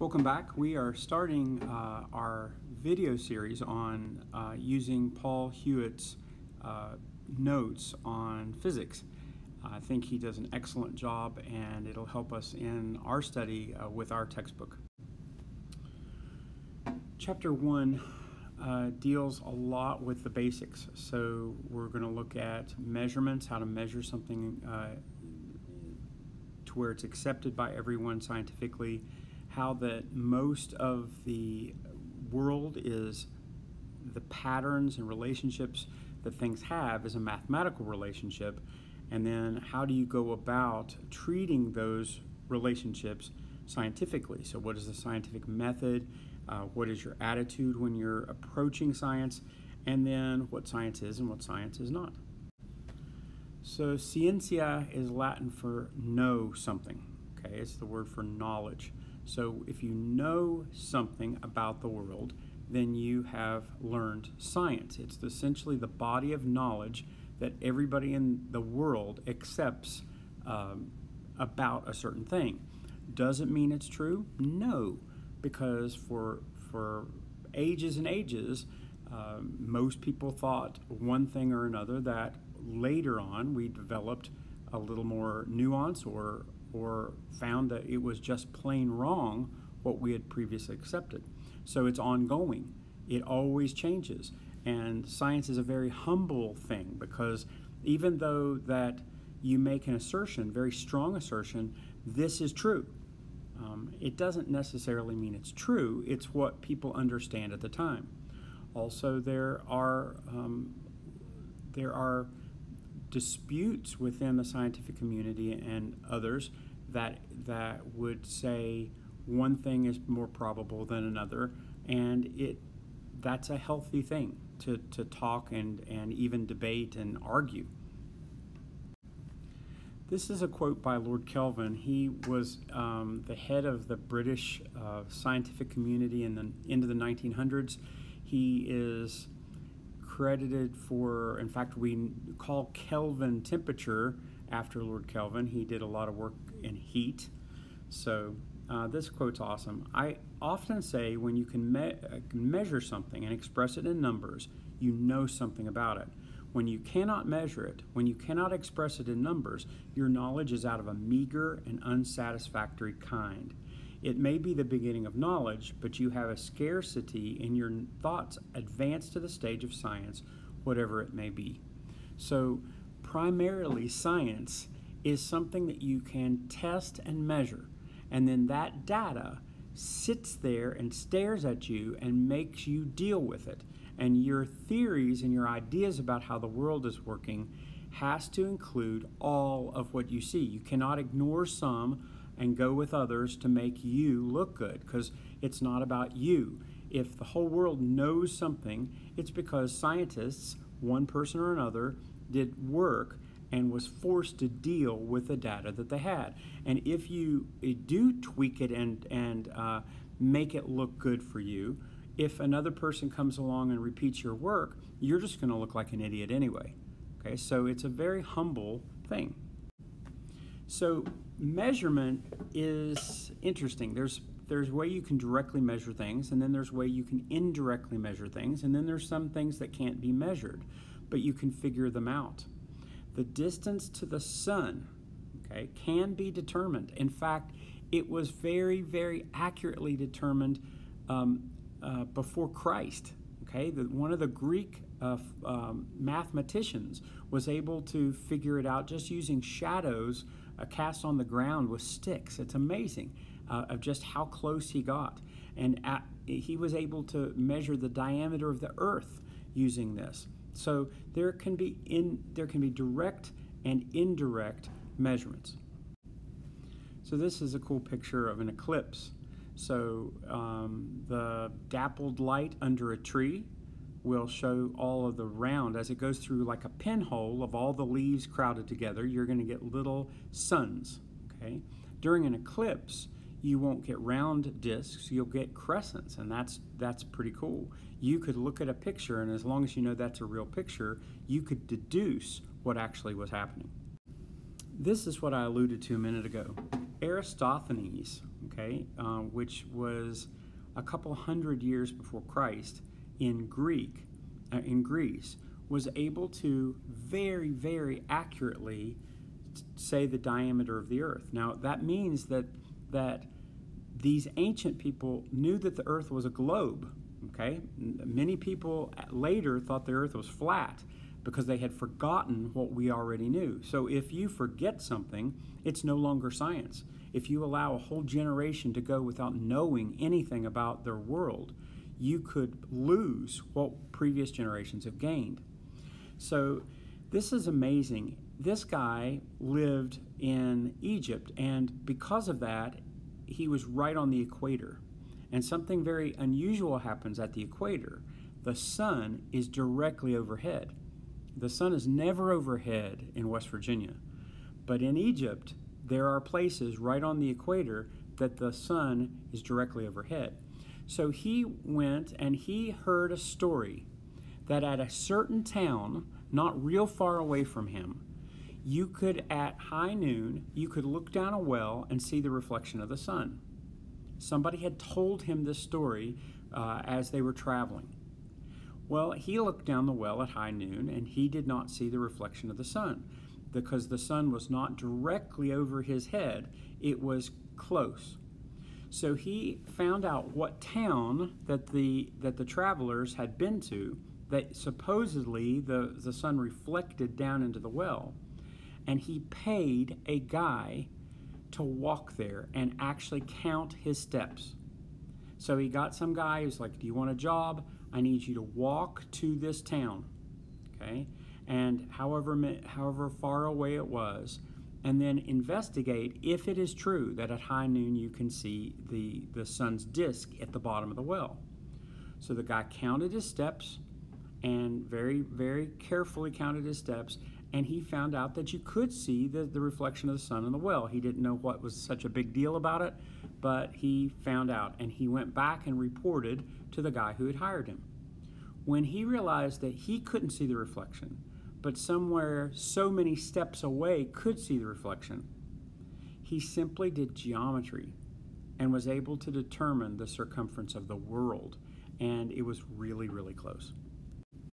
Welcome back. We are starting uh, our video series on uh, using Paul Hewitt's uh, notes on physics. I think he does an excellent job and it'll help us in our study uh, with our textbook. Chapter 1 uh, deals a lot with the basics. So we're going to look at measurements, how to measure something uh, to where it's accepted by everyone scientifically how that most of the world is the patterns and relationships that things have is a mathematical relationship. And then how do you go about treating those relationships scientifically? So what is the scientific method? Uh, what is your attitude when you're approaching science? And then what science is and what science is not. So scientia is latin for know something okay? It's the word for knowledge so if you know something about the world, then you have learned science. It's essentially the body of knowledge that everybody in the world accepts um, about a certain thing. Does it mean it's true? No, because for for ages and ages, um, most people thought one thing or another that later on we developed a little more nuance or or found that it was just plain wrong what we had previously accepted. So it's ongoing, it always changes. And science is a very humble thing because even though that you make an assertion, very strong assertion, this is true. Um, it doesn't necessarily mean it's true, it's what people understand at the time. Also, there are um, there are disputes within the scientific community and others that that would say one thing is more probable than another, and it that's a healthy thing to, to talk and, and even debate and argue. This is a quote by Lord Kelvin. He was um, the head of the British uh, scientific community in the into the 1900s. He is credited for, in fact, we call Kelvin temperature after Lord Kelvin. He did a lot of work in heat. So uh, this quote's awesome. I often say when you can me- uh, measure something and express it in numbers, you know something about it. When you cannot measure it, when you cannot express it in numbers, your knowledge is out of a meager and unsatisfactory kind. It may be the beginning of knowledge, but you have a scarcity in your thoughts advanced to the stage of science, whatever it may be. So, primarily, science is something that you can test and measure. And then that data sits there and stares at you and makes you deal with it. And your theories and your ideas about how the world is working has to include all of what you see. You cannot ignore some and go with others to make you look good because it's not about you. If the whole world knows something, it's because scientists, one person or another, did work and was forced to deal with the data that they had. And if you do tweak it and, and uh, make it look good for you, if another person comes along and repeats your work, you're just going to look like an idiot anyway. Okay, so it's a very humble thing. So measurement is interesting. There's there's way you can directly measure things, and then there's way you can indirectly measure things, and then there's some things that can't be measured, but you can figure them out. The distance to the sun, okay, can be determined. In fact, it was very, very accurately determined um, uh, before Christ. Okay, the, one of the Greek uh, um, mathematicians was able to figure it out just using shadows uh, cast on the ground with sticks. It's amazing uh, of just how close he got. And at, he was able to measure the diameter of the earth using this. So there can be in there can be direct and indirect measurements. So this is a cool picture of an eclipse. So um, the dappled light under a tree will show all of the round as it goes through like a pinhole of all the leaves crowded together. You're going to get little suns. Okay, during an eclipse, you won't get round discs. You'll get crescents, and that's that's pretty cool. You could look at a picture, and as long as you know that's a real picture, you could deduce what actually was happening. This is what I alluded to a minute ago. Eratosthenes okay, uh, which was a couple hundred years before Christ in Greek, uh, in Greece, was able to very, very accurately say the diameter of the earth. Now that means that that these ancient people knew that the earth was a globe. Okay, many people later thought the earth was flat because they had forgotten what we already knew. So if you forget something, it's no longer science. If you allow a whole generation to go without knowing anything about their world, you could lose what previous generations have gained. So this is amazing. This guy lived in Egypt, and because of that, he was right on the equator. And something very unusual happens at the equator. The sun is directly overhead. The sun is never overhead in West Virginia. But in Egypt, there are places right on the equator that the sun is directly overhead. So he went and he heard a story that at a certain town, not real far away from him, you could, at high noon, you could look down a well and see the reflection of the sun. Somebody had told him this story uh, as they were traveling. Well, he looked down the well at high noon and he did not see the reflection of the sun because the sun was not directly over his head, it was close. So he found out what town that the that the travelers had been to that supposedly the, the sun reflected down into the well. And he paid a guy to walk there and actually count his steps. So he got some guy who's like, Do you want a job? I need you to walk to this town. Okay? And however, however far away it was, and then investigate if it is true that at high noon you can see the, the sun's disk at the bottom of the well. So the guy counted his steps and very, very carefully counted his steps, and he found out that you could see the, the reflection of the sun in the well. He didn't know what was such a big deal about it, but he found out, and he went back and reported to the guy who had hired him. When he realized that he couldn't see the reflection, but somewhere so many steps away could see the reflection, he simply did geometry and was able to determine the circumference of the world, and it was really, really close.